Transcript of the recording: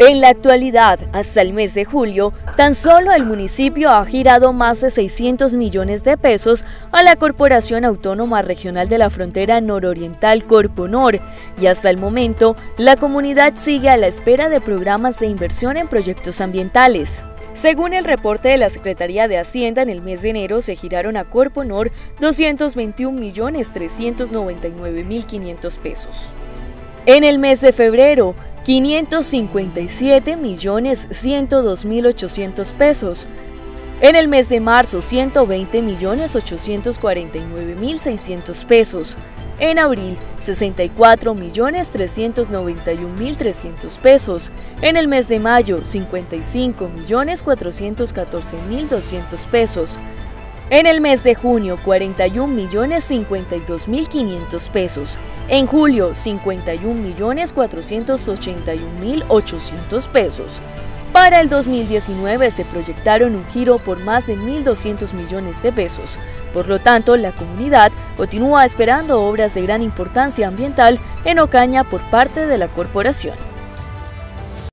En la actualidad, hasta el mes de julio, tan solo el municipio ha girado más de 600 millones de pesos a la Corporación Autónoma Regional de la Frontera Nororiental Corponor y hasta el momento la comunidad sigue a la espera de programas de inversión en proyectos ambientales. Según el reporte de la Secretaría de Hacienda, en el mes de enero se giraron a Corponor 221.399.500 pesos. En el mes de febrero, 557 millones 102 mil 800 pesos. En el mes de marzo, 120 millones 849 mil 600 pesos. En abril, 64 millones 391 mil 300 pesos. En el mes de mayo, 55 millones 414 mil 200 pesos. En el mes de junio, 41 millones 52 mil 500 pesos. En julio, 51 millones 481 mil 800 pesos. Para el 2019 se proyectaron un giro por más de 1.200 millones de pesos. Por lo tanto, la comunidad continúa esperando obras de gran importancia ambiental en Ocaña por parte de la corporación.